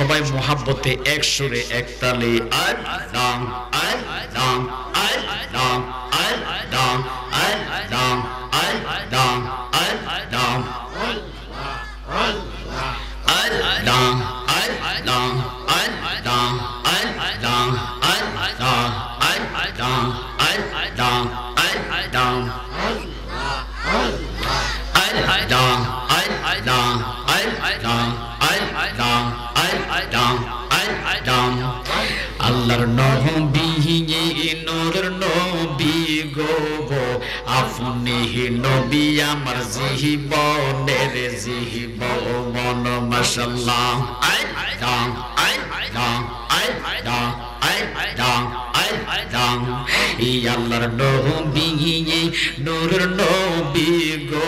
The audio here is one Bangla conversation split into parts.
সবাই মোহাব্বতে এক সুরে এক তালে আল্লাহ আর আল্লাহ আল্লাহর নবী নূরের নবী গো আপনি নবী আমার জীবনের জীব মন মাশাল্লাহ আই দা আই দা আই দা আই দা আই দা এই আল্লাহর নবী নূরের নবী গো।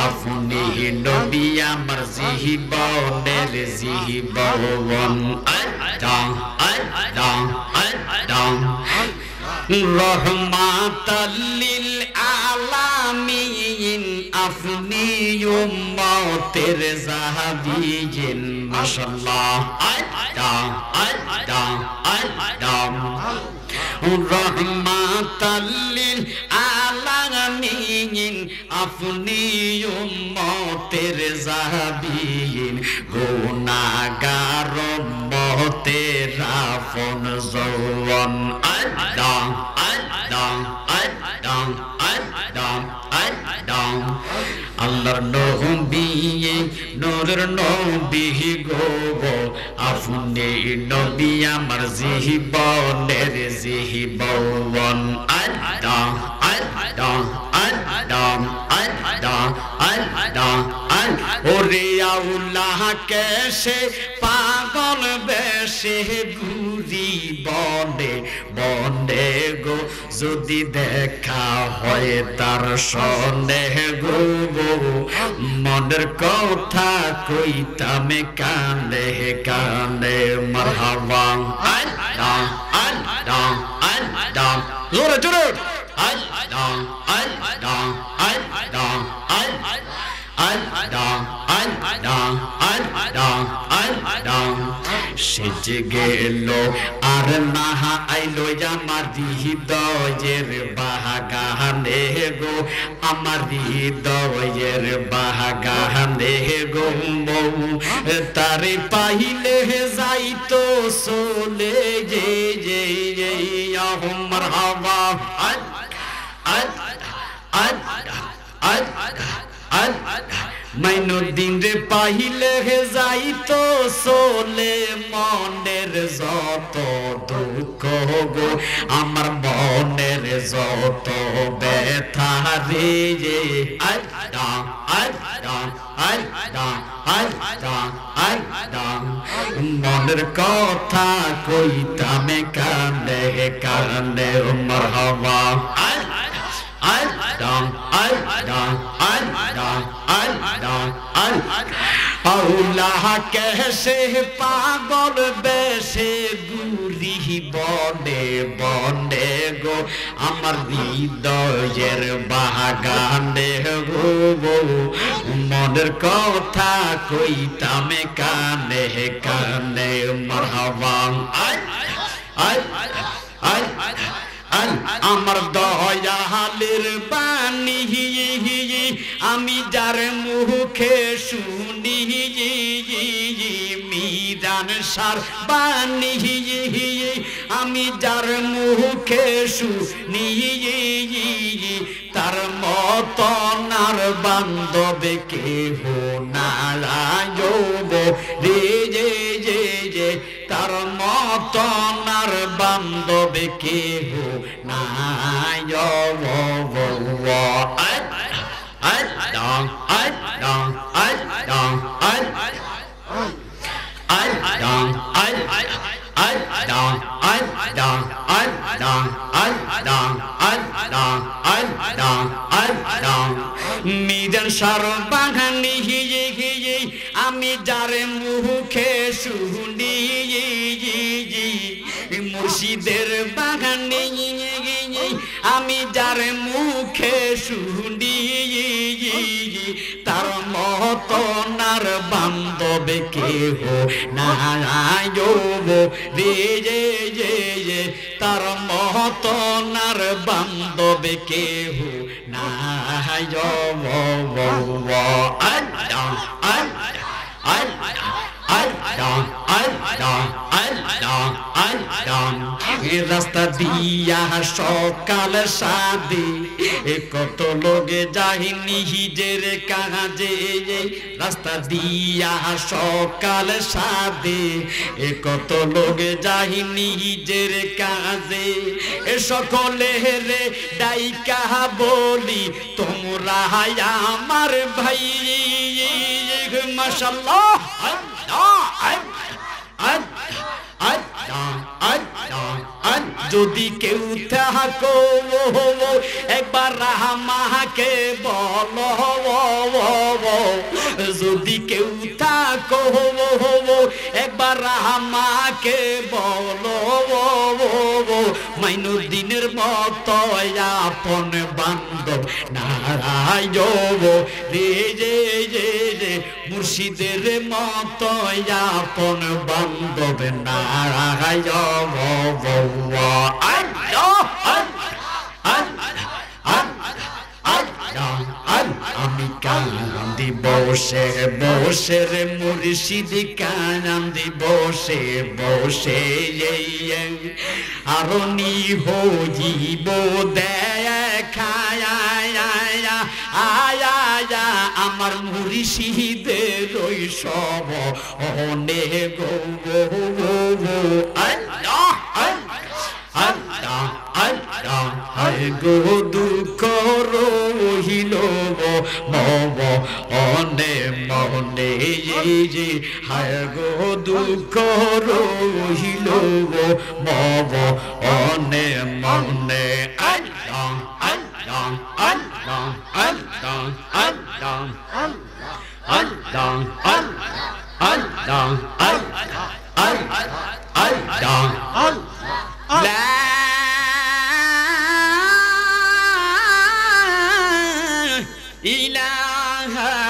আপনি নবী, আমার জীবন আল্লাহ আল্লাহ আল্লাহ রহমাতাল্লিল আলামিন আপনি উম্মতের জাহাবিজিন মাশাআল্লাহ আল্লাহ আল্লাহ আল্লাহ রহমাতাল্লিল আপনি উম্মতের জাহাবিন গুনাহগার উম্মতের আপন জওয়ান আল্লাহ আল্লাহ আল্লাহ আল্লাহ আল্লাহ আল্লাহর নবী, নূরের নবী গো আপনি নবী আমার জীবন। আল্লাহ আল্লাহ আউলাহ কেসে পাগল বেশে ঘুরি বনে বনে গো, যদি দেখা হয় তার সনে গো গো। মনের কথা কইতামে কানে কানে, মারহাবা, আল্লাহ আল্লাহ আল্লাহ। জোরে জোরে। আল্লাহ বেঁচে গেল আর নাহা আইলো আমার হৃদয়ের বাহাগানে গো আমার হৃদয়ের বাহাগানে গো মৌ তারে পাইলে যাইতো সোলে যে যে যে আহ মারহাবা আজ আজ আজ আজ আজ আজ মাইনুদ্দিন রে পাহিলে হে যাইতো সোলে মনের যত দুঃখ গো, আমার মনের যত ব্যথা রে আড্ডা আড্ডা আড্ডা আড্ডা আড্ডা মনের কথা কইতাম কানে কানে মরহাবা। আড্ডা আড্ডা আড্ডা আল্লাহ আল্লাহ কেসে পাগল বেশে গুরি বনে বনে গো আমার হৃদয়ের বাগানে গো মনের কথা কইতামে কানে কানে মরহবা আল্লাহ আল্লাহ আমার দয়ালের বাণী আমি যার মুখে শুনি মিজান সার বাণী আমি যার মুখে শুনি তার মত মতনার বান্ধবে কেহ নারায়ণ রে, যে যে যে, তার মতনার বান্ধবে কেহ নাই মিজান সার বাগানি হিয়ে হিয়ে আমি যারে মুখে শুনি মুর্শিদের বাগানে আমি যার মুখে শুনি তার মত মতনার বান্ধব কেহ নাই রে যে তার মতনার বান্ধব কেহ নাই আল্লাহ আল্লাহ আল্লাহ আল্লাহ রাস্তা দিয়া সকাল সাদে, এ কত লোকে যায়নি হিজের কাজে। রাস্তা দিয়া সকাল সাদে, এ কত লোকে যায়নি হিজের কাজে। এ সকলে রে ডাইকা বলি, তোমরা আমার ভাই, মাশাল্লাহ, আল্লাহ। যদি কেউ থাকো একবার মাহাকে বলো যদি কেউ থাকো একবার বলো মাইনুদ্দিনের মতো আপন বান্ধব নারায়ণ রে যে মুর্শিদের মতো আপন বান্ধব নারায়ণ আমি বসে বসে রে মুর্শিদ কান্দি বসে বসে আরও নি হইব দেখায় আয়া আমার মুর্শিদের ওই সব অনে গো আল্লাহ গো, দুঃখ রহিল মনে যে হায় গো দুঃখ রহিল মব অনে মনে আল্লাহ আল্লাহ আল্লাহ আল্লাহ আল্লাহ আল্লাহ আল্লাহ আল্লাহ আল্লাহ আল্লাহ لا إله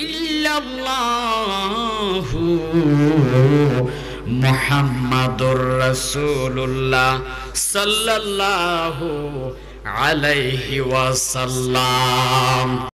ইল্লাল্লাহু মুহাম্মাদুর রাসূলুল্লাহ সাল্লাল্লাহু আলাইহি ওয়াসাল্লাম।